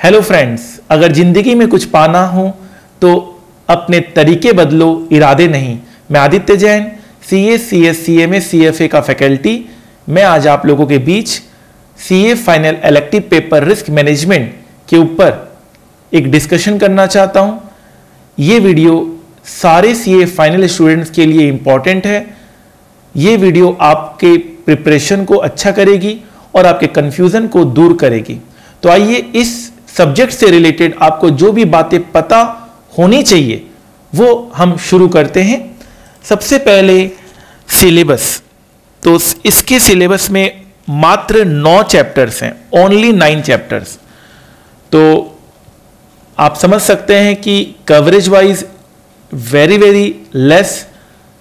Hello friends अगर ज़िंदगी में कुछ पाना हो तो अपने तरीके बदलो, इरादे नहीं। मैं Aditya Jain C S C S C M A C F A का फैकल्टी मैं आज आप लोगों के बीच C A final elective paper risk management के ऊपर एक डिस्कशन करना चाहता हूँ। ये वीडियो सारे सी ए फाइनल स्टूडेंट्स के लिए इंपॉर्टेंट है। ये वीडियो आपके प्रिपरेशन को अच्छा करेगी और आपके कन्फ्यूज़न को दूर करेगी। तो आइए इस सब्जेक्ट से रिलेटेड आपको जो भी बातें पता होनी चाहिए, वो हम शुरू करते हैं। सबसे पहले सिलेबस तो इसके सिलेबस में मात्र नौ चैप्टर्स हैं ओनली नाइन चैप्टर्स तो आप समझ सकते हैं कि coverage wise very very less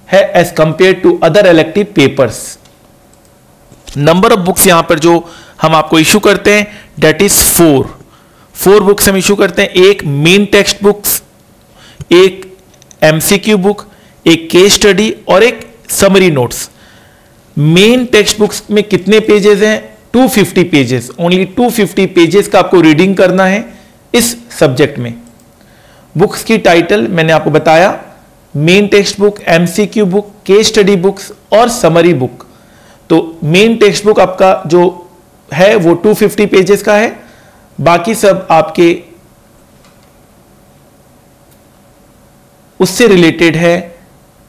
है as compare to other elective papers number of books यहाँ पर जो हम आपको इशू करते हैं that is four four books हम इशू करते हैं। एक मेन टेक्स्ट बुक्स, एक एमसीक्यू बुक, एक केस स्टडी और एक summary notes. Main text books में कितने पेजेस हैं? 250 पेजेस। ओनली 250 पेजेस का आपको रीडिंग करना है इस सब्जेक्ट में। बुक्स की टाइटल मैंने आपको बताया। Main text book MCQ book, case study books और समरी बुक। तो मेन टेक्स्ट बुक आपका जो है वो 250 पेजेस का है। बाकी सब आपके उससे रिलेटेड है,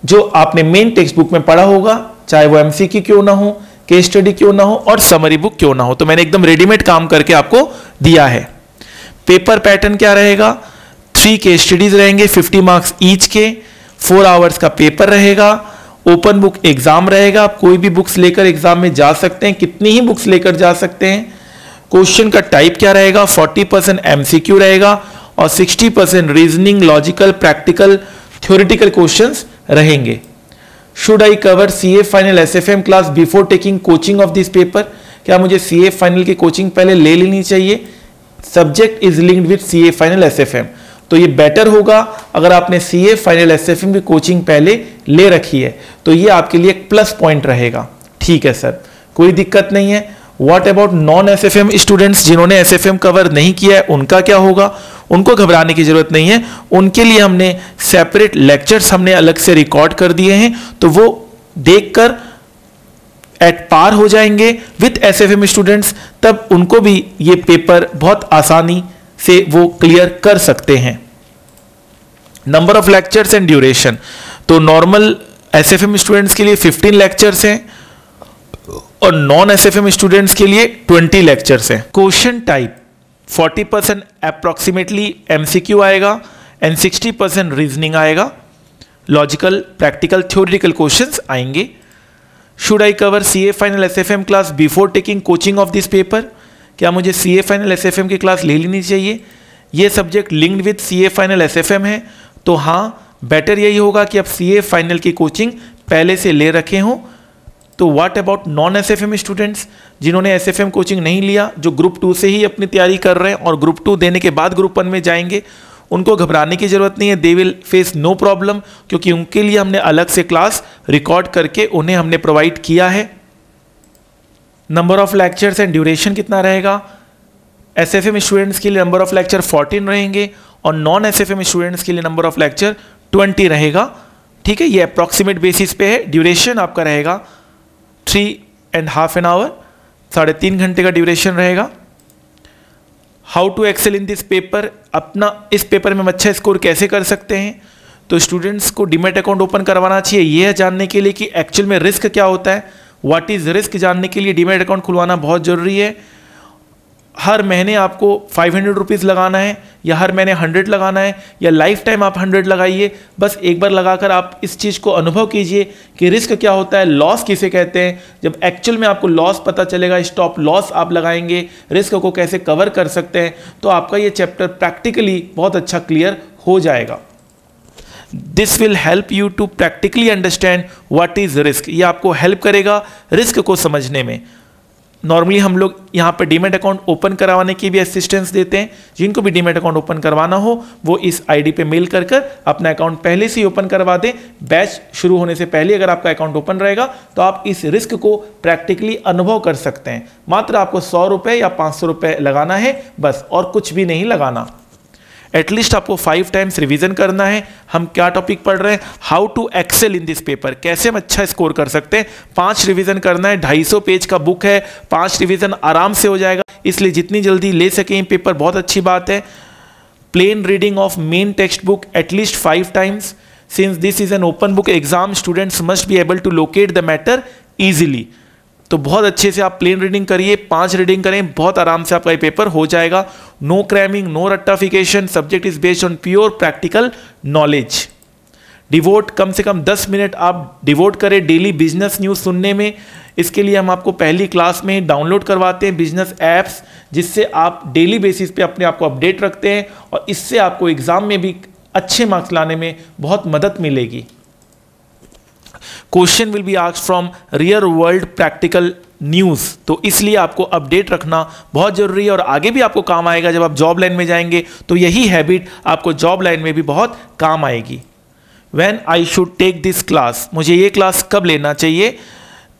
जो आपने मेन टेक्स्ट बुक में पढ़ा होगा, चाहे वो एमसीक्यू क्यों ना हो केस स्टडी क्यों ना हो, और समरी बुक क्यों ना हो। तो मैंने एकदम रेडीमेड काम करके आपको दिया है। पेपर पैटर्न क्या रहेगा? थ्री केस स्टडीज़ रहेंगे 50 मार्क्स ईच के। फोर आवर्स का पेपर रहेगा। ओपन बुक एग्ज़ाम रहेगा। आप कोई भी बुक्स लेकर एग्ज़ाम में जा सकते हैं, कितनी ही बुक्स लेकर जा सकते हैं। क्वेश्चन का टाइप क्या रहेगा? 40 परसेंट एमसीक्यू रहेगा और 60 percent reasoning logical practical theoretical question रहेंगे। Should I cover C A final S F M class before taking coaching of this paper क्या मुझे सी ए फाइनल की कोचिंग पहले ले लेनी चाहिए? Subject is linked with C A final S F M तो ये बेटर होगा अगर आपने C A final S F M की कोचिंग पहले ले रखी है। तो ये आपके लिए एक प्लस पॉइंट रहेगा। ठीक है सर कोई दिक्कत नहीं है। What about non S F M students जिन्होंने एस एफ़ एम कवर नहीं किया है? उनका क्या होगा? उनको घबराने की ज़रूरत नहीं है। उनके लिए हमने सेपरेट लेक्चर्स हमने अलग से रिकॉर्ड कर दिए हैं। तो वो देखकर एट पार हो जाएँगे with S F M students तब उनको भी ये पेपर बहुत आसानी से वो क्लियर कर सकते हैं। Number of lectures and duration तो normal S F M students के लिए 15 लेक्चर्स हैं। और नॉन एस स्टूडेंट्स के लिए 20 लेक्चर्स हैं। Question type 40 percent approximately MCQ आएगा एंड 60 परसेंट रीजनिंग आएगा। लॉजिकल प्रैक्टिकल थ्योरिटिकल क्वेश्चंस आएँगे। Should I cover C A final S F M class before taking coaching of this paper क्या मुझे C A final S F M की class ले लेनी चाहिए? ये subject linked with C A final S F M है। तो हाँ बेटर यही होगा कि आप सी ए फाइनल की कोचिंग पहले से ले रखे हों। तो what about non S F M students जिन्होंने एस एफ़ एम कोचिंग नहीं लिया, जो ग्रुप टू से ही अपनी तैयारी कर रहे हैं और ग्रुप टू देने के बाद ग्रुप वन में जाएँगे? उनको घबराने की ज़रूरत नहीं है they will face no problem क्योंकि उनके लिए हमने अलग से क्लास रिकॉर्ड करके उन्हें हमने प्रोवाइड किया है। Number of lectures and duration कितना रहेगा? एस एफ़ एम स्टूडेंट्स के लिए नंबर ऑफ़ लेक्चर 14 रहेंगे और non S F M students के लिए नंबर ऑफ़ लेक्चर 20 रहेगा। ठीक है, ये अप्रॉक्सीमेट बेसिस पे है ड्यूरेशन आपका रहेगा। Three and half an hour साढ़े तीन घंटे का ड्यूरेशन रहेगा। How to excel in this paper अपना इस पेपर में हम अच्छा स्कोर कैसे कर सकते हैं? तो स्टूडेंट्स को डिमेट अकाउंट ओपन करवाना चाहिए यह जानने के लिए कि एक्चुअल में रिस्क क्या होता है। व्हाट इज़ रिस्क जानने के लिए डिमेट अकाउंट खुलवाना बहुत ज़रूरी है। हर महीने आपको फाइव हंड्रेड रुपीज़ लगाना है, या हर महीने हंड्रेड लगाना है, या लाइफ टाइम आप हंड्रेड लगाइए। बस एक बार लगाकर आप इस चीज़ को अनुभव कीजिए कि रिस्क क्या होता है लॉस किसे कहते हैं। जब एक्चुअल में आपको लॉस पता चलेगा स्टॉप लॉस आप लगाएँगे रिस्क को कैसे कवर कर सकते हैं तो आपका ये चैप्टर प्रैक्टिकली बहुत अच्छा क्लियर हो जाएगा। This will help you to practically understand what is risk ये आपको हेल्प करेगा रिस्क को समझने में। नॉर्मली हम लोग यहाँ पर डीमेट अकाउंट ओपन करवाने की भी असिस्टेंस देते हैं। जिनको भी डीमेट अकाउंट ओपन करवाना हो, वो इस आईडी पे मेल कर कर अपना अकाउंट पहले से ही ओपन करवा दें। बैच शुरू होने से पहले अगर आपका अकाउंट ओपन रहेगा तो आप इस रिस्क को प्रैक्टिकली अनुभव कर सकते हैं। मात्र आपको सौ रुपये या पाँच सौ रुपये लगाना है, बस, और कुछ भी नहीं लगाना। एटलीस्ट आपको फाइव टाइम्स रिवीजन करना है। हम क्या टॉपिक पढ़ रहे हैं? How to excel in this paper कैसे हम अच्छा स्कोर कर सकते हैं? पाँच रिवीजन करना है। ढाई सौ पेज का बुक है। पाँच रिवीजन आराम से हो जाएगा। इसलिए जितनी जल्दी ले सकें पेपर बहुत अच्छी बात है। Plain reading of main text book at least five times since this is an open book exam students must be able to locate the matter easily तो बहुत अच्छे से आप प्लेन रीडिंग करिए, पाँच रीडिंग करें, बहुत आराम से आपका ये पेपर हो जाएगा। No cramming no रट्टाफिकेशन subject is based on pure practical knowledge devote कम से कम 10 मिनट आप डिवोट करें डेली बिज़नेस न्यूज़ सुनने में। इसके लिए हम आपको पहली क्लास में डाउनलोड करवाते हैं बिज़नेस ऐप्स जिससे आप डेली बेसिस पे अपने आप को अपडेट रखते हैं और इससे आपको एग्ज़ाम में भी अच्छे मार्क्स लाने में बहुत मदद मिलेगी। Question will be ask from real world practical news तो इसलिए आपको अपडेट रखना बहुत ज़रूरी है और आगे भी आपको काम आएगा। जब आप जॉब लाइन में जाएँगे तो यही हैबिट आपको जॉब लाइन में भी बहुत काम आएगी। When I should take this class मुझे ये क्लास कब लेना चाहिए?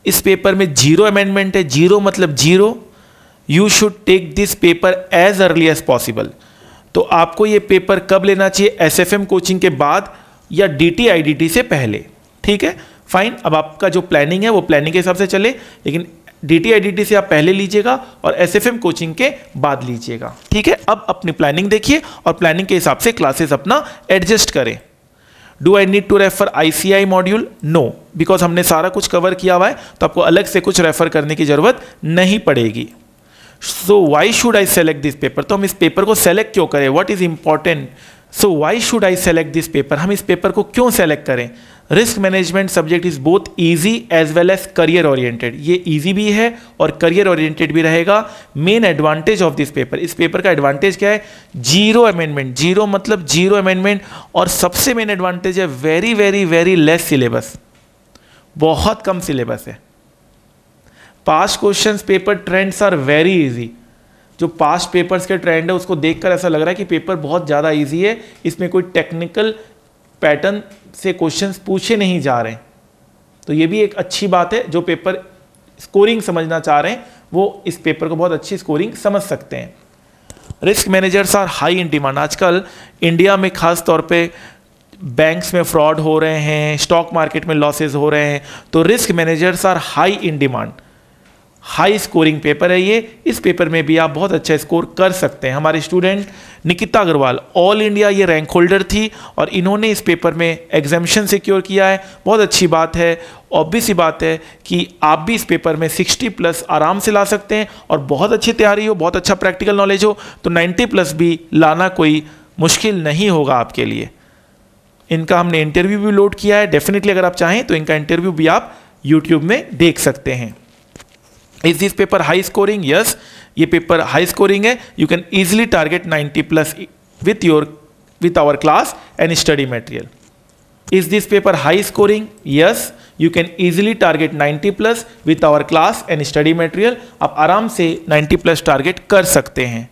इस पेपर में ज़ीरो अमेंडमेंट है। ज़ीरो मतलब zero you should take this paper as early as possible तो आपको ये पेपर कब लेना चाहिए? एसएफएम कोचिंग के बाद या डी टी से पहले? ठीक है फाइन अब आपका जो प्लानिंग है, वो प्लानिंग के हिसाब से चले, लेकिन डी टी से आप पहले लीजिएगा और एस कोचिंग के बाद लीजिएगा, ठीक है? अब अपनी प्लानिंग देखिए और प्लानिंग के हिसाब से क्लासेस अपना एडजस्ट करें। Do I need to refer ICI module no because हमने सारा कुछ कवर किया हुआ है तो आपको अलग से कुछ रेफर करने की ज़रूरत नहीं पड़ेगी। So why should I select this paper तो हम इस पेपर को सेलेक्ट क्यों करें? What is important so why should I select this paper हम इस पेपर को क्यों सेलेक्ट करें? Risk management subject is both easy as well as career oriented ये इजी भी है और करियर ओरिएंटेड भी रहेगा। Main advantage of this paper इस पेपर का एडवांटेज क्या है? ज़ीरो अमेंडमेंट ज़ीरो मतलब ज़ीरो अमेंडमेंट और सबसे मेन एडवांटेज है very very very less syllabus बहुत कम सिलेबस है। Past question paper trends are very easy जो पास्ट पेपर्स के ट्रेंड है, उसको देखकर ऐसा लग रहा है कि पेपर बहुत ज़्यादा इजी है। इसमें कोई टेक्निकल पैटर्न से क्वेश्चंस पूछे नहीं जा रहे तो ये भी एक अच्छी बात है, जो पेपर स्कोरिंग समझना चाह रहे हैं, वो इस पेपर को बहुत अच्छी स्कोरिंग समझ सकते हैं। Risk managers are high in demand. आजकल इंडिया में खास तौर पे बैंक्स में फ्रॉड हो रहे हैं, स्टॉक मार्केट में लॉसेज हो रहे हैं तो risk managers are high in demand. High scoring paper है ये। इस पेपर में भी आप बहुत अच्छा स्कोर कर सकते हैं। हमारे student Nikita Agarwal, all India ये रैंक होल्डर थी और इन्होंने इस पेपर में एग्जामेशन सिक्योर किया है। बहुत अच्छी बात है। ऑब्वियस ही बात है कि आप भी इस पेपर में 60 प्लस आराम से ला सकते हैं और बहुत अच्छी तैयारी हो, बहुत अच्छा प्रैक्टिकल नॉलेज हो तो 90 प्लस भी लाना कोई मुश्किल नहीं होगा आपके लिए। इनका हमने इंटरव्यू भी लोड किया है। डेफिनेटली अगर आप चाहें तो इनका इंटरव्यू भी आप यूट्यूब में देख सकते हैं। Is this paper high scoring yes ये पेपर हाई स्कोरिंग है. You can easily target 90 plus with your with our class and study material is this paper high scoring yes you can easily target 90 plus with our class and study material आप आराम से 90 plus target कर सकते हैं.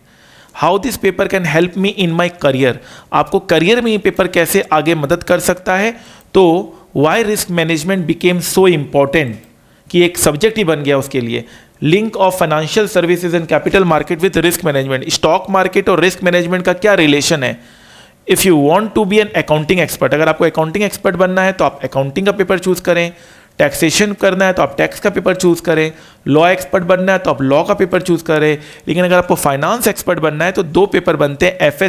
How this paper can help me in my career आपको career में ये paper कैसे आगे मदद कर सकता है? तो why risk management became so important कि एक सब्जेक्ट ही बन गया उसके लिए. Link of financial services and capital market with risk management. Stock market और रिस्क मैनेजमेंट का क्या रिलेशन है? If you want to be an accounting expert अगर आपको अकाउंटिंग एक्सपर्ट बनना है तो आप अकाउंटिंग का पेपर चूज़ करें। टैक्सेशन करना है तो आप टैक्स का पेपर चूज़ करें। लॉ एक्सपर्ट बनना है तो आप लॉ का पेपर चूज़ करें। लेकिन अगर आपको फाइनेंस एक्सपर्ट बनना है तो दो पेपर बनते हैं एफ़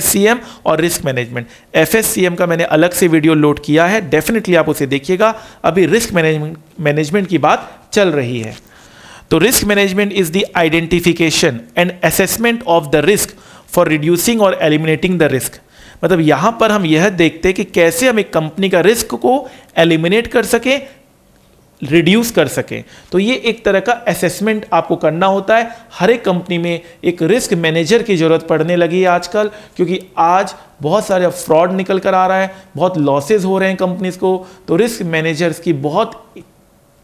और रिस्क मैनेजमेंट एफ़ का मैंने अलग से वीडियो लोड किया है डेफिनेटली आप उसे देखिएगा। अभी रिस्क मैनेजमेंट मैनेजमेंट की बात चल रही है। तो risk management is the identification and assessment of the risk for reducing और एलिमिनेटिंग द रिस्क मतलब यहाँ पर हम यह देखते हैं कि कैसे हम एक कंपनी का रिस्क को एलिमिनेट कर सकें रिड्यूस कर सकें। तो ये एक तरह का असेसमेंट आपको करना होता है। हर एक कंपनी में एक रिस्क मैनेजर की ज़रूरत पड़ने लगी है आजकल, क्योंकि आज बहुत सारे फ्रॉड निकल कर आ रहा है, बहुत लॉसेज हो रहे हैं कंपनीज़ को। तो रिस्क मैनेजर्स की बहुत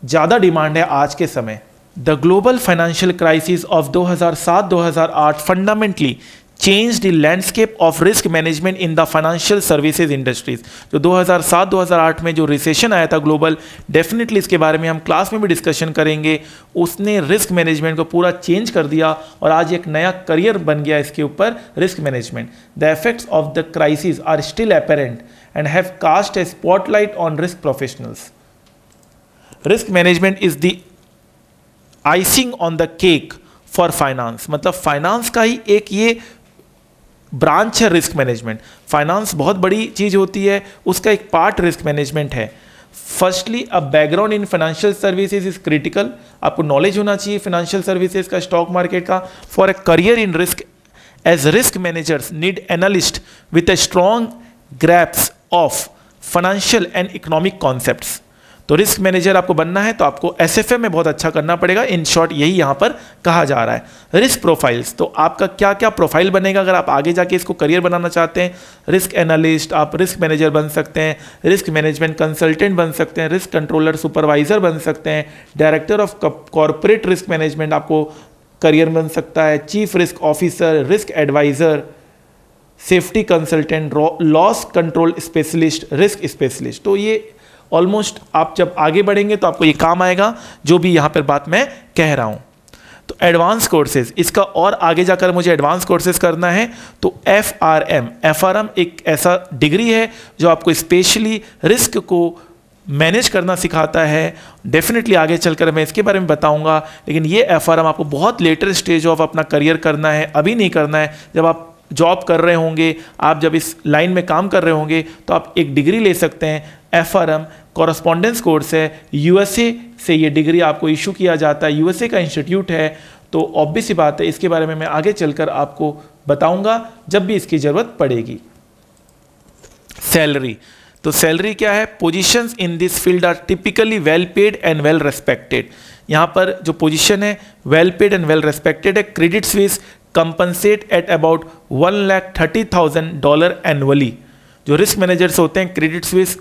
ज़्यादा डिमांड है आज के समय। The global financial crisis of 2007-2008 fundamentally change the landscape of risk management in the financial services industries जो 2007-2008 में जो रिसेशन आया था ग्लोबल डेफिनेटली इसके बारे में हम क्लास में भी डिस्कशन करेंगे। उसने रिस्क मैनेजमेंट को पूरा चेंज कर दिया और आज एक नया करियर बन गया इसके ऊपर risk management the effects of the crisis are still apparent and have cast a spotlight on risk professionals risk management is the icing on the cake for finance मतलब फाइनेंस का ही एक ये ब्रांच है रिस्क मैनेजमेंट फाइनेंस बहुत बड़ी चीज़ होती है, उसका एक पार्ट रिस्क मैनेजमेंट है. Firstly a background in financial services is critical आपको नॉलेज होना चाहिए फाइनेंशियल सर्विसेज़ का स्टॉक मार्केट का. For a career in risk as risk managers need analyst with a strong grasps of financial and economic concepts तो risk manager आपको बनना है तो आपको एस में बहुत अच्छा करना पड़ेगा। इन शॉर्ट यही यहाँ पर कहा जा रहा है। रिस्क प्रोफाइल्स तो आपका क्या क्या प्रोफ़ाइल बनेगा अगर आप आगे जाके इसको करियर बनाना चाहते हैं? रिस्क एनालिस्ट आप रिस्क मैनेजर बन सकते हैं। रिस्क मैनेजमेंट कंसल्टेंट बन सकते हैं। रिस्क कंट्रोलर सुपरवाइजर बन सकते हैं। Director of corporate risk management आपको करियर बन सकता है। Chief risk officer risk adviser safety consultant loss control specialist risk specialist तो ये ऑलमोस्ट आप जब आगे बढ़ेंगे तो आपको ये काम आएगा, जो भी यहाँ पर बात मैं कह रहा हूँ। तो एडवांस कोर्सेज इसका और आगे जाकर मुझे एडवांस कोर्सेज करना है तो F R M F R M एक ऐसा डिग्री है जो आपको स्पेशली रिस्क को मैनेज करना सिखाता है। डेफिनेटली आगे चलकर मैं इसके बारे में बताऊँगा, लेकिन ये एफ़ आर एम आपको बहुत लेटर स्टेज ऑफ़ अपना करियर करना है, अभी नहीं करना है। जब आप जॉब कर रहे होंगे, आप जब इस लाइन में काम कर रहे होंगे तो आप एक डिग्री ले सकते हैं F R M correspondence course है यूएसए से ये डिग्री आपको इशू किया जाता है यूएसए का इंस्टीट्यूट है तो ऑब्वियस ही बात है, इसके बारे में मैं आगे चलकर आपको बताऊँगा, जब भी इसकी ज़रूरत पड़ेगी। सैलरी तो सैलरी क्या है? Positions in this field are typically well paid and well respected यहाँ पर जो पोजीशन है well paid and well respected है Credit Suisse compensate at about one lakh thirty thousand dollar annually जो रिस्क मैनेजर्स होते हैं क्रेडिट स्विस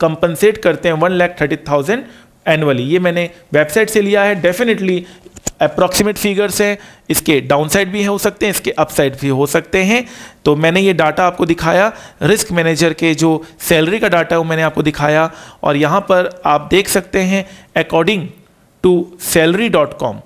कंपनसेट करते हैं one lakh thirty thousand annually ये मैंने वेबसाइट से लिया है डेफिनेटली अप्रॉक्सीमेट फिगर्स हैं। इसके डाउन साइड भी हो सकते हैं, इसके अप साइड भी हो सकते हैं। तो मैंने ये डाटा आपको दिखाया रिस्क मैनेजर के जो सैलरी का डाटा है वो मैंने आपको दिखाया। और यहाँ पर आप देख सकते हैं according to salary dot com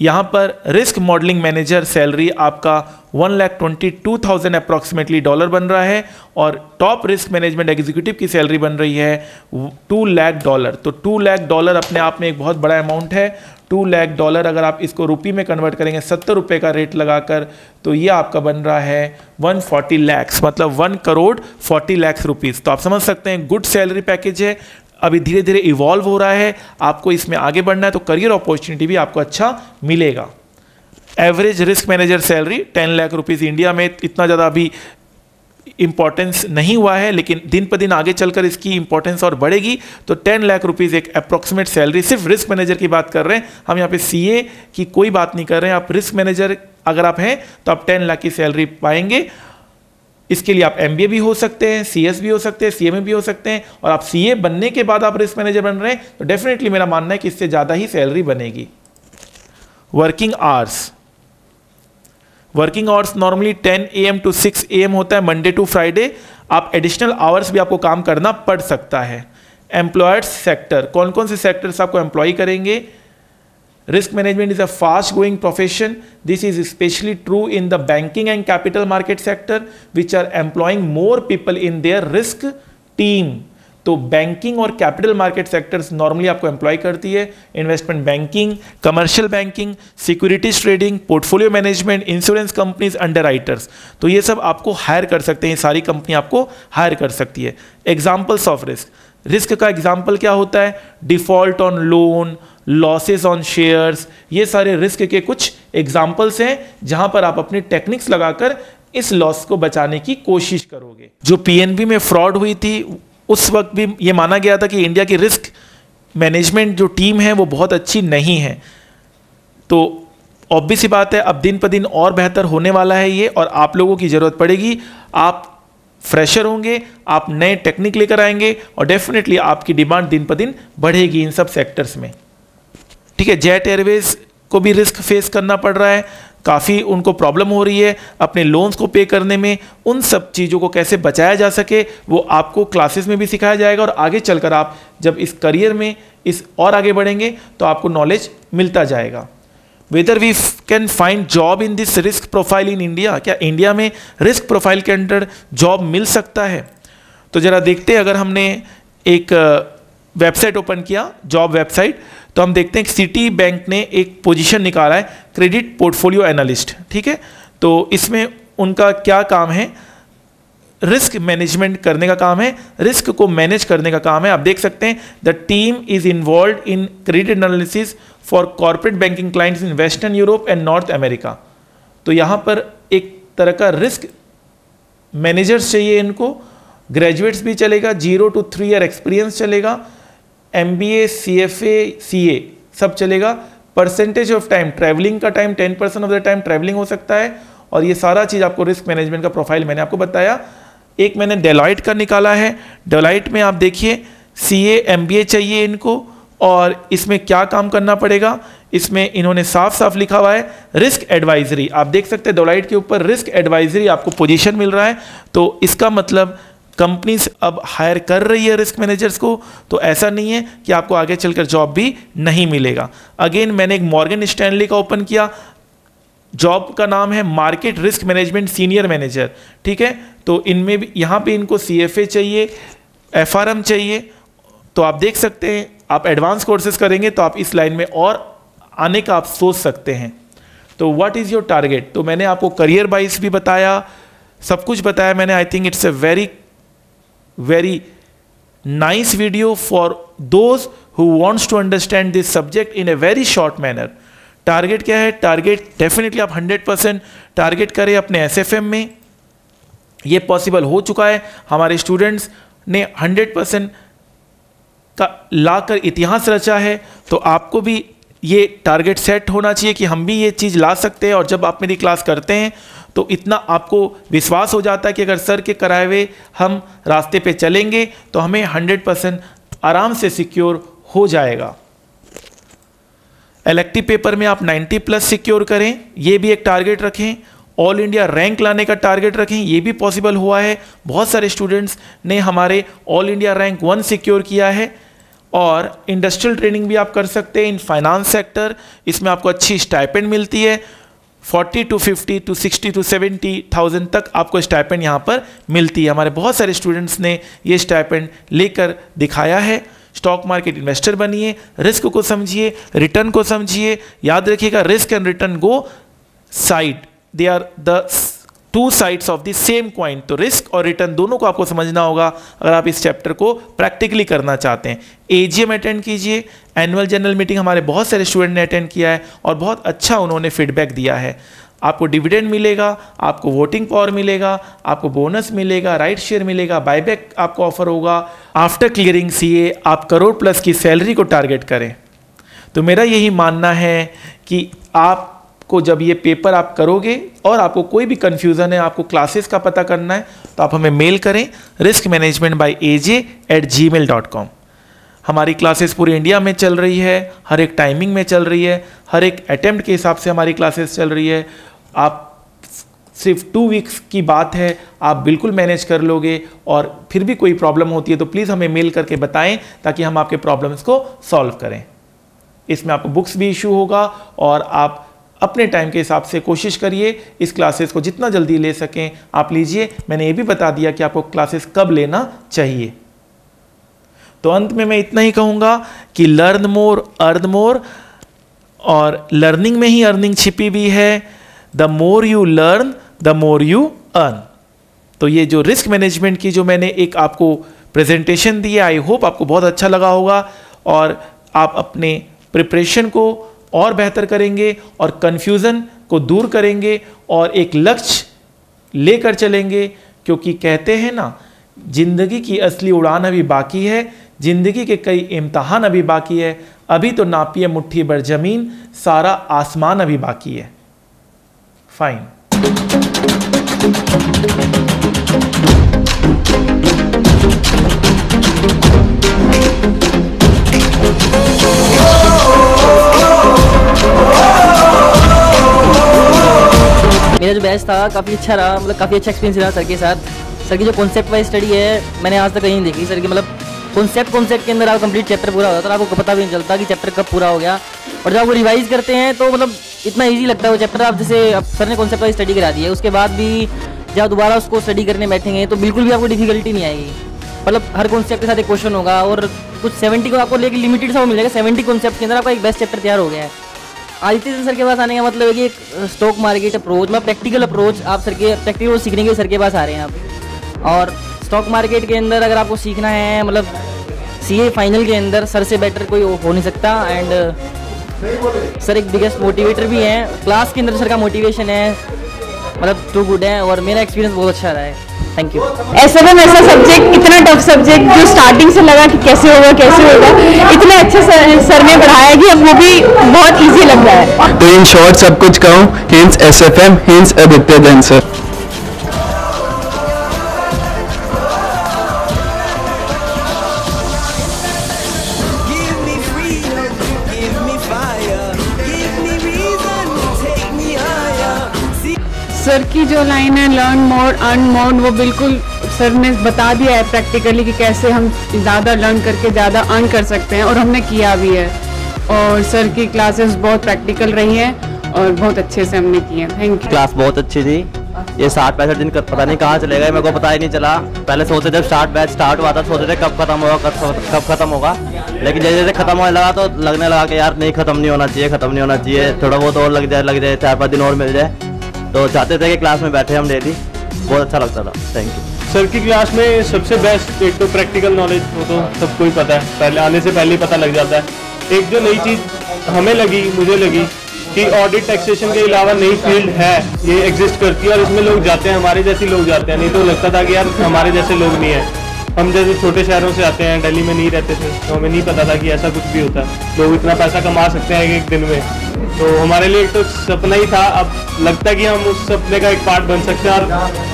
यहाँ पर रिस्क मॉडलिंग मैनेजर सैलरी आपका one lakh twenty two thousand approximately dollar बन रहा है और टॉप रिस्क मैनेजमेंट एग्जीक्यूटिव की सैलरी बन रही है टू लैख डॉलर तो टू लैख डॉलर अपने आप में एक बहुत बड़ा अमाउंट है। टू लैख डॉलर अगर आप इसको रुपी में कन्वर्ट करेंगे, सत्तर रुपये का रेट लगाकर तो ये आपका बन रहा है वन फोर्टी लैक्स मतलब one crore forty lakhs rupees तो आप समझ सकते हैं गुड सैलरी पैकेज है अभी धीरे धीरे इवॉल्व हो रहा है, आपको इसमें आगे बढ़ना है तो करियर अपॉर्चुनिटी भी आपको अच्छा मिलेगा। Average risk manager salary ten lakh rupees India में इतना ज़्यादा अभी इंपॉर्टेंस नहीं हुआ है, लेकिन दिन पर दिन आगे चलकर इसकी इंपॉर्टेंस और बढ़ेगी। तो टेन लाख रुपीज़ एक अप्रॉक्सीमेट सैलरी सिर्फ़ रिस्क मैनेजर की बात कर रहे हैं। हम यहाँ पे सीए की कोई बात नहीं कर रहे हैं। आप रिस्क मैनेजर अगर आप हैं तो आप टेन लाख की सैलरी पाएँगे। इसके लिए आप एमबीए भी हो सकते हैं CS भी हो सकते हैं सी भी हो सकते हैं और आप सीए बनने के बाद आप रिस्क मैनेजर बन रहे हैं तो डेफिनेटली मेरा मानना है कि इससे ज़्यादा ही सैलरी बनेगी। Working hours working hours normally 10 A M to 6 A M होता है मंडे टू फ्राइडे आप एडिशनल आवर्स भी आपको काम करना पड़ सकता है। एम्प्लॉयर्स सेक्टर कौन कौन से सेक्टर्स आपको एम्प्लॉय करेंगे? Risk management is a fast growing profession. This is especially true in the banking and capital market sector, which are employing more people in their risk team. तो banking और capital market sectors normally आपको employ करती है. Investment banking commercial banking securities trading portfolio management insurance companies under तो ये सब आपको higher कर सकते हैं. सारी कंपनी आपको हायर कर सकती है. एग्जाम्पल्स ऑफ़ रिस्क रिस्क का एग्ज़ाम्पल क्या होता है? Default on loan losses on shares ये सारे रिस्क के कुछ एग्जाम्पल्स हैं जहाँ पर आप अपनी टेक्निक्स लगाकर इस लॉस को बचाने की कोशिश करोगे। जो पीएनबी में फ्रॉड हुई थी, उस वक्त भी ये माना गया था कि इंडिया की रिस्क मैनेजमेंट जो टीम है, वो बहुत अच्छी नहीं है। तो ऑब्वियस ही बात है, अब दिन पर दिन और बेहतर होने वाला है ये और आप लोगों की ज़रूरत पड़ेगी। आप फ्रेशर होंगे, आप नए टेक्निक लेकर आएँगे और डेफिनेटली आपकी डिमांड दिन पर दिन बढ़ेगी इन सब सेक्टर्स में। ठीक है, जेट एयरवेज को भी रिस्क फेस करना पड़ रहा है, काफ़ी उनको प्रॉब्लम हो रही है अपने लोन्स को पे करने में, उन सब चीज़ों को कैसे बचाया जा सके, वो आपको क्लासेस में भी सिखाया जाएगा और आगे चलकर आप जब इस करियर में इस और आगे बढ़ेंगे तो आपको नॉलेज मिलता जाएगा। Whether we can find job in this risk profile in India, क्या इंडिया में रिस्क प्रोफ़ाइल के अंडर जॉब मिल सकता है? तो ज़रा देखते अगर हमने एक वेबसाइट ओपन किया, जॉब वेबसाइट। तो हम देखते हैं सिटी बैंक ने एक पोजीशन निकाला है, क्रेडिट पोर्टफोलियो एनालिस्ट, ठीक है? तो इसमें उनका क्या काम है? रिस्क मैनेजमेंट करने का काम है, रिस्क को मैनेज करने का काम है। आप देख सकते हैं the team is involved in credit analysis for corporate banking clients in Western Europe and North America तो यहाँ पर एक तरह का रिस्क मैनेजर्स चाहिए इनको ग्रेजुएट्स भी चलेगा zero to three year experience चलेगा M B A C F A C A सब चलेगा। परसेंटेज ऑफ़ टाइम ट्रैवलिंग का time ten percent of the time travelling हो सकता है। और ये सारा चीज़ आपको रिस्क मैनेजमेंट का प्रोफ़ाइल मैंने आपको बताया। एक मैंने डेलाइट का निकाला है। डेलाइट में आप देखिए सी ए एम बी ए चाहिए इनको। और इसमें क्या काम करना पड़ेगा? इसमें इन्होंने साफ़ साफ़ लिखा हुआ है रिस्क एडवाइजरी आप देख सकते हैं डोलाइट के ऊपर रिस्क एडवाइजरी आपको पोजीशन मिल रहा है। तो इसका मतलब कंपनीज़ अब हायर कर रही है रिस्क मैनेजर्स को तो ऐसा नहीं है कि आपको आगे चलकर जॉब भी नहीं मिलेगा। अगेन मैंने एक मॉर्गन स्टैनली का ओपन किया। जॉब का नाम है market risk management senior manager ठीक है? तो इनमें भी, यहाँ पे इनको CFA चाहिए FRM चाहिए। तो आप देख सकते हैं, आप एडवांस कोर्सेज करेंगे तो आप इस लाइन में और आने का आप सोच सकते हैं। तो व्हाट इज़ योर टारगेट तो मैंने आपको करियर वाइज भी बताया, सब कुछ बताया मैंने। I think it's a very very nice video for those who wants to understand this subject in a very short manner. Target क्या है? टारगेट डेफिनेटली आप 100 परसेंट टारगेट करें अपने एसएफएम में। ये पॉसिबल हो चुका है। हमारे स्टूडेंट्स ने 100 परसेंट का लाकर इतिहास रचा है। तो आपको भी ये टारगेट सेट होना चाहिए कि हम भी ये चीज़ ला सकते हैं। और जब आप मेरी क्लास करते हैं तो इतना आपको विश्वास हो जाता है कि अगर सर के कराए हुए हम रास्ते पे चलेंगे तो हमें 100 परसेंट आराम से सिक्योर हो जाएगा। इलेक्टिव पेपर में आप 90 प्लस सिक्योर करें, ये भी एक टारगेट रखें। ऑल इंडिया रैंक लाने का टारगेट रखें, ये भी पॉसिबल हुआ है। बहुत सारे स्टूडेंट्स ने हमारे all India rank one secure किया है। और इंडस्ट्रियल ट्रेनिंग भी आप कर सकते हैं इन फाइनेंस सेक्टर, इसमें आपको अच्छी स्टाइपेंड मिलती है। 40 टू 50 टू 60 टू 70 थाउज़ेंड तक आपको स्टाइपेंड यहाँ पर मिलती है। हमारे बहुत सारे स्टूडेंट्स ने ये स्टाइपेंड लेकर दिखाया है। स्टॉक मार्केट इन्वेस्टर बनिए रिस्क को समझिए रिटर्न को समझिए। याद रखिएगा risk and return go side they are the two sides of the same coin तो रिस्क और रिटर्न दोनों को आपको समझना होगा, अगर आप इस चैप्टर को प्रैक्टिकली करना चाहते हैं। एजीएम अटेंड कीजिए एनुअल जनरल मीटिंग हमारे बहुत सारे स्टूडेंट ने अटेंड किया है और बहुत अच्छा उन्होंने फीडबैक दिया है। आपको डिविडेंड मिलेगा, आपको वोटिंग पावर मिलेगा, आपको बोनस मिलेगा राइट शेयर मिलेगा बायबैक आपको ऑफ़र होगा। आफ्टर क्लियरिंग सीए आप करोड़ प्लस की सैलरी को टारगेट करें। तो मेरा यही मानना है कि आप को जब ये पेपर आप करोगे और आपको कोई भी कन्फ्यूज़न है, आपको क्लासेस का पता करना है तो आप हमें मेल करें risk management by A J at Gmail dot com हमारी क्लासेस पूरे इंडिया में चल रही है, हर एक टाइमिंग में चल रही है, हर एक अटैम्प्ट के हिसाब से हमारी क्लासेस चल रही है। आप सिर्फ़ टू वीक्स की बात है, आप बिल्कुल मैनेज कर लोगे और फिर भी कोई प्रॉब्लम होती है तो प्लीज़ हमें मेल करके बताएँ ताकि हम आपके प्रॉब्लम्स को सॉल्व करें। इसमें आपको बुक्स भी इशू होगा और आप अपने टाइम के हिसाब से कोशिश करिए, इस क्लासेस को जितना जल्दी ले सकें। आप लीजिए, मैंने ये भी बता दिया कि आपको क्लासेस कब लेना चाहिए। तो अंत में मैं इतना ही कहूँगा कि लर्न मोर अर्न मोर और लर्निंग में ही अर्निंग छिपी हुई है। The more you learn the more you earn तो ये जो रिस्क मैनेजमेंट की जो मैंने एक आपको प्रेजेंटेशन दी है आई होप आपको बहुत अच्छा लगा होगा। और आप अपने प्रिपरेशन को और बेहतर करेंगे और कन्फ्यूज़न को दूर करेंगे और एक लक्ष्य लेकर चलेंगे, क्योंकि कहते हैं ना, ज़िंदगी की असली उड़ान अभी बाकी है, ज़िंदगी के कई इम्तहान अभी बाकी है, अभी तो नापिए मुट्ठी भर ज़मीन, सारा आसमान अभी बाकी है। फाइन मेरा जो बैच था, काफ़ी अच्छा रहा मतलब काफ़ी अच्छा एक्सपीरियंस रहा सर के साथ। सर की जो कॉन्सेप्ट वाइज स्टडी है, मैंने आज तक कहीं नहीं देखी। सर की मतलब कॉन्सेप्ट कॉन्सेप्ट के अंदर आप कंप्लीट चैप्टर पूरा होता तो आपको पता भी नहीं चलता कि चैप्टर कब पूरा हो गया। और जब वो रिवाइज करते हैं तो मतलब इतना ईजी लगता है वो चैप्टर आप जैसे सर ने कॉन्सेप्ट वाइज स्टडी करा दी है, उसके बाद भी जब दोबारा उसको स्टडी करने बैठेंगे तो बिल्कुल भी आपको डिफिकल्टी नहीं आएगी। मतलब हर कॉन्सेप्ट के साथ एक क्वेश्चन होगा, और कुछ सेवेंटी को आपको लेकिन लिमिटेड सा वो मिल जाएगा। सेवेंटी कॉन्सेप्ट के अंदर आपका एक बेस्ट चैप्टर तैयार हो गया है। आदित्य सर के पास आने का मतलब है कि एक स्टॉक मार्केट अप्रोच मतलब प्रैक्टिकल अप्रोच आप सर के प्रैक्टिकल सीखने के सर के पास आ रहे हैं आप। और स्टॉक मार्केट के अंदर अगर आपको सीखना है मतलब सीए फाइनल के अंदर सर से बेटर कोई हो नहीं सकता एंड सर एक बिगेस्ट मोटिवेटर भी हैं। क्लास के अंदर सर का मोटिवेशन है। मतलब टू गुड है और मेरा एक्सपीरियंस बहुत अच्छा रहा है। थैंक यू ऐसा में ऐसा सब्जेक्ट इतना टफ सब्जेक्ट जो स्टार्टिंग से लगा कि कैसे होगा कैसे होगा इतने अच्छे सर, सर ने पढ़ाया कि अब वो भी बहुत ईजी लग रहा है। तो इन शॉर्ट सब कुछ कहूँ hints S F M hints Aditya sir sir की जो लाइन है लर्न मोर अर्न मोर वो बिल्कुल सर ने बता दिया है प्रैक्टिकली कि कैसे हम ज़्यादा लर्न करके ज़्यादा अर्न कर सकते हैं और हमने किया भी है। और सर की क्लासेस बहुत प्रैक्टिकल रही हैं और बहुत अच्छे से हमने किए हैं। थैंक यू क्लास बहुत अच्छी थी। ये साठ पैंसठ दिन पता नहीं कहाँ चले गए, मेरे को पता ही नहीं चला। पहले सोचते जब स्टार्ट बैच स्टार्ट हुआ था, सोचते थे कब खत्म होगा कब खत्म होगा। लेकिन जैसे जैसे खत्म होने लगा तो लगने लगा कि यार नहीं खत्म नहीं होना चाहिए, खत्म नहीं होना चाहिए। थोड़ा बहुत और लग जाए लग जाए, चार पाँच दिन और मिल जाए। तो चाहते थे कि क्लास में बैठे हम डेली बहुत अच्छा लगता था। थैंक यू सर की क्लास में सबसे बेस्ट एक तो प्रैक्टिकल नॉलेज वो तो सबको ही पता है। पहले आने से पहले ही पता लग जाता है। एक जो नई चीज़ हमें लगी, मुझे लगी, कि ऑडिट टैक्सेशन के अलावा नई फ़ील्ड है, ये एग्जिस्ट करती है और इसमें लोग जाते हैं, हमारे जैसे लोग जाते हैं। नहीं तो लगता था कि यार, हमारे जैसे लोग नहीं है। हम जैसे छोटे शहरों से आते हैं दिल्ली में नहीं रहते थे तो हमें नहीं पता था कि ऐसा कुछ भी होता। है लोग इतना पैसा कमा सकते हैं एक एक दिन में। तो हमारे लिए एक तो सपना ही था अब लगता है कि हम उस सपने का एक पार्ट बन सकते हैं और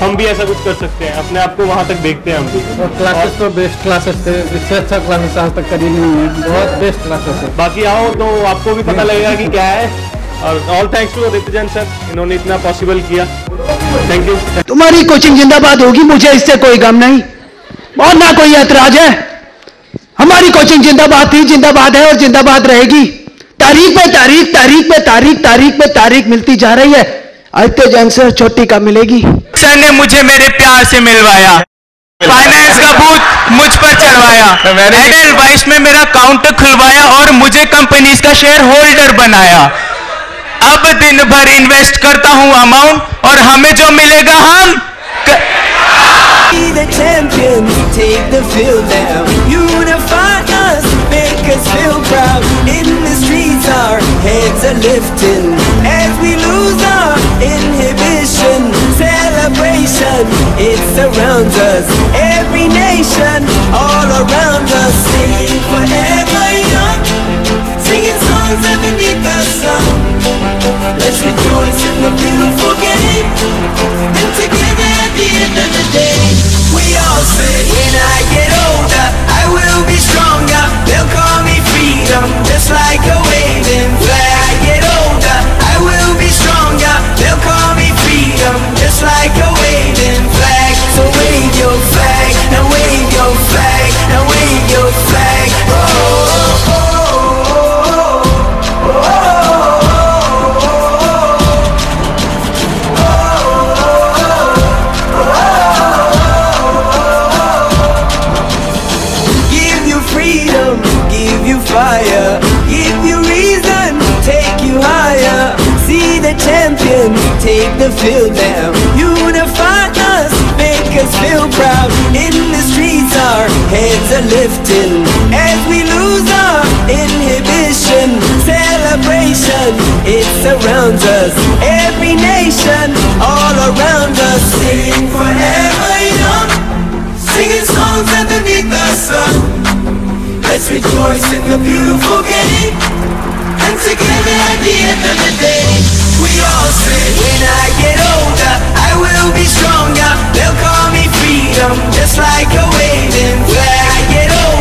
हम भी ऐसा कुछ कर सकते हैं। अपने आप को वहाँ तक देखते हैं हम भी। और क्लासेस तो बेस्ट क्लासेस थे इससे अच्छा क्लासेस आज तक कभी नहीं है। बहुत बेस्ट क्लासेस है बाकी आओ तो आपको भी पता लगेगा कि क्या है। और all thanks to Jain sir इन्होंने इतना पॉसिबल किया। थैंक यू तुम्हारी कोचिंग जिंदाबाद होगी मुझे इससे कोई गम नहीं। और ना कोई ऐतराज है। हमारी कोचिंग जिंदाबाद थी जिंदाबाद है और जिंदाबाद रहेगी। तारीख पे तारीख तारीख पे तारीख तारीख पे तारीख मिलती जा रही है। आदित्य जैन सर छोटी का मिलेगी। सर ने मुझे मेरे प्यार से मिलवाया। फाइनेंस का भूत मुझ पर चढ़वाया। एडल वाइस में मेरा अकाउंट खुलवाया और मुझे कंपनीज़ का शेयर होल्डर बनाया। अब दिन भर इन्वेस्ट करता हूँ अमाउंट और हमें जो मिलेगा हम क... Be the champions, take the field now. Unify us, make us feel proud. In the streets, our heads are lifting as we lose our inhibition. Celebration, it surrounds us. Every nation, all around us, singing forever young, singing songs underneath the sun. Let's rejoice in the beautiful game. And together at the end of the when I get older, I will be stronger. They'll call me freedom, just like a waving flag. When I get older, I will be stronger. They'll call me freedom, just like a fire, give you reason, take you higher. See the champions, take the field now. Unify us, make us feel proud. In the streets, our heads are lifting as we lose our inhibition. Celebration, it surrounds us. Every nation, all around us, sing forever young. Singing songs underneath the sun. Let's rejoice in the beautiful game. And together at the end of the day, we all say, when I get older, I will be stronger. They'll call me freedom, just like a waving flag. I get older.